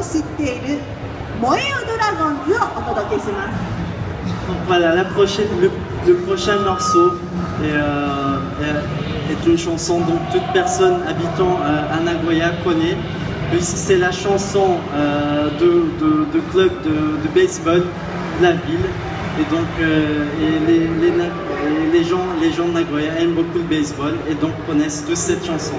知っている「燃えよドラゴンズ」をお届けします Donc voilà, la prochaine, le, le prochain morceau est, euh, est- est une chanson dont toute personne habitant euh, à Nagoya connaît. puisque C'est la chanson euh, de, de- de club de, de baseball de la ville. Et donc euh, et les, les Na- et les gens, les gens de Nagoya aiment beaucoup le baseball et donc connaissent tous cette chanson.